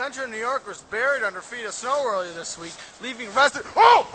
Central New York was buried under feet of snow earlier this week, leaving residents. Oh!